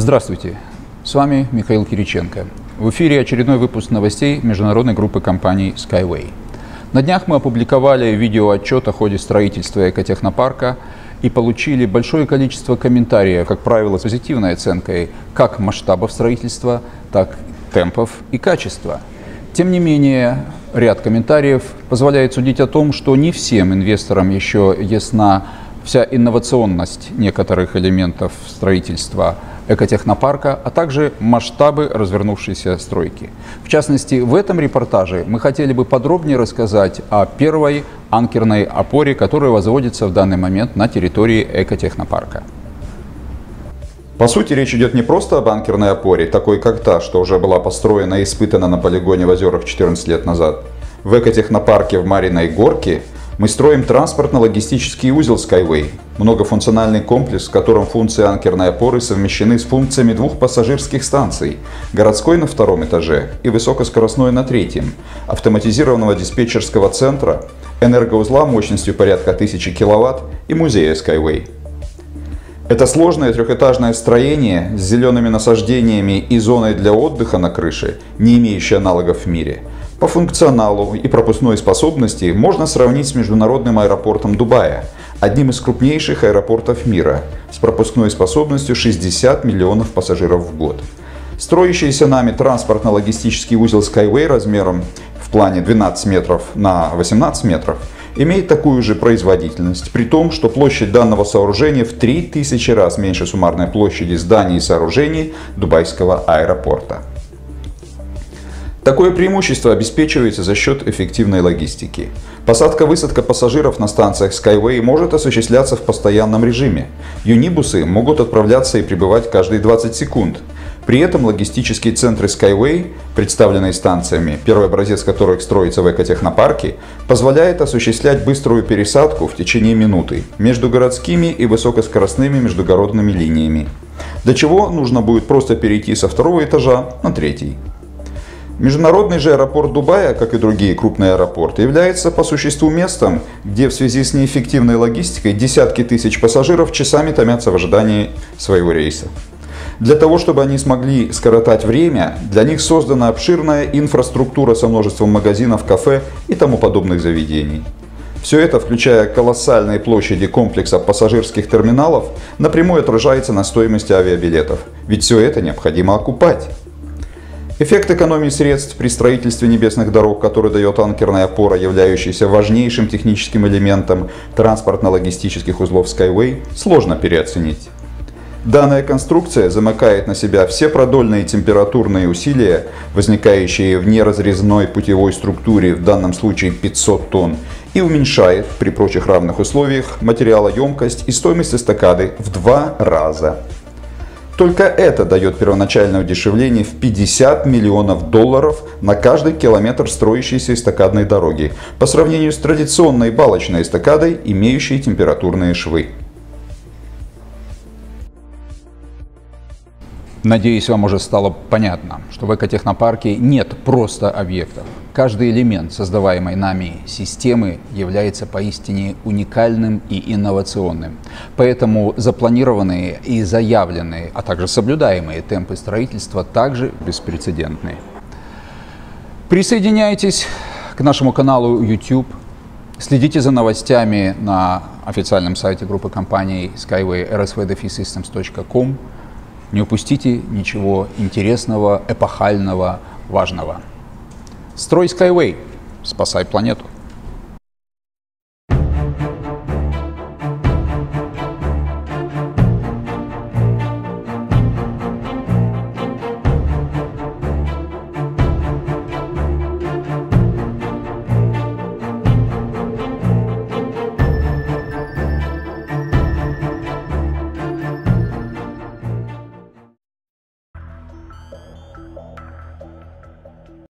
Здравствуйте, с вами Михаил Кириченко. В эфире очередной выпуск новостей международной группы компаний Skyway. На днях мы опубликовали видеоотчет о ходе строительства экотехнопарка и получили большое количество комментариев, как правило, с позитивной оценкой как масштабов строительства, так и темпов и качества. Тем не менее, ряд комментариев позволяет судить о том, что не всем инвесторам еще ясна вся инновационность некоторых элементов строительства экотехнопарка, а также масштабы развернувшейся стройки. В частности, в этом репортаже мы хотели бы подробнее рассказать о первой анкерной опоре, которая возводится в данный момент на территории экотехнопарка. По сути, речь идет не просто об анкерной опоре, такой как та, что уже была построена и испытана на полигоне в озерах 14 лет назад. В экотехнопарке в Мариной Горке мы строим транспортно-логистический узел Skyway, многофункциональный комплекс, в котором функции анкерной опоры совмещены с функциями двух пассажирских станций, городской на втором этаже и высокоскоростной на третьем, автоматизированного диспетчерского центра, энергоузла мощностью порядка 1000 кВт и музея Skyway. Это сложное трехэтажное строение с зелеными насаждениями и зоной для отдыха на крыше, не имеющее аналогов в мире. По функционалу и пропускной способности можно сравнить с международным аэропортом Дубая, одним из крупнейших аэропортов мира, с пропускной способностью 60 миллионов пассажиров в год. Строящийся нами транспортно-логистический узел Skyway размером в плане 12 метров на 18 метров – имеет такую же производительность, при том, что площадь данного сооружения в 3000 раз меньше суммарной площади зданий и сооружений Дубайского аэропорта. Такое преимущество обеспечивается за счет эффективной логистики. Посадка-высадка пассажиров на станциях Skyway может осуществляться в постоянном режиме. Юнибусы могут отправляться и прибывать каждые 20 секунд – при этом логистические центры Skyway, представленные станциями, первый образец которых строится в экотехнопарке, позволяет осуществлять быструю пересадку в течение минуты между городскими и высокоскоростными междугородными линиями. Для чего нужно будет просто перейти со второго этажа на третий. Международный же аэропорт Дубая, как и другие крупные аэропорты, является по существу местом, где в связи с неэффективной логистикой десятки тысяч пассажиров часами томятся в ожидании своего рейса. Для того, чтобы они смогли скоротать время, для них создана обширная инфраструктура со множеством магазинов, кафе и тому подобных заведений. Все это, включая колоссальные площади комплекса пассажирских терминалов, напрямую отражается на стоимости авиабилетов, ведь все это необходимо окупать. Эффект экономии средств при строительстве небесных дорог, который дает анкерная опора, являющаяся важнейшим техническим элементом транспортно-логистических узлов Skyway, сложно переоценить. Данная конструкция замыкает на себя все продольные температурные усилия, возникающие в неразрезной путевой структуре, в данном случае 500 тонн, и уменьшает при прочих равных условиях материалоемкость и стоимость эстакады в два раза. Только это дает первоначальное удешевление в 50 миллионов долларов на каждый километр строящейся эстакадной дороги по сравнению с традиционной балочной эстакадой, имеющей температурные швы. Надеюсь, вам уже стало понятно, что в экотехнопарке нет просто объектов. Каждый элемент создаваемой нами системы является поистине уникальным и инновационным. Поэтому запланированные и заявленные, а также соблюдаемые темпы строительства также беспрецедентные. Присоединяйтесь к нашему каналу YouTube, следите за новостями на официальном сайте группы компаний Skyway rsvdefsystems.com не упустите ничего интересного, эпохального, важного. Строй Skyway. Спасай планету.